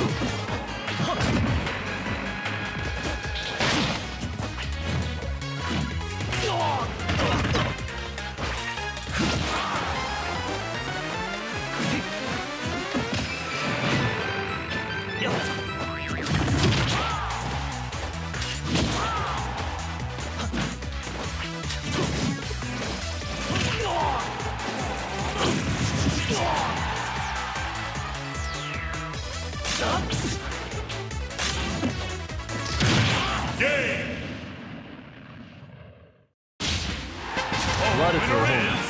you. Game! Oh, right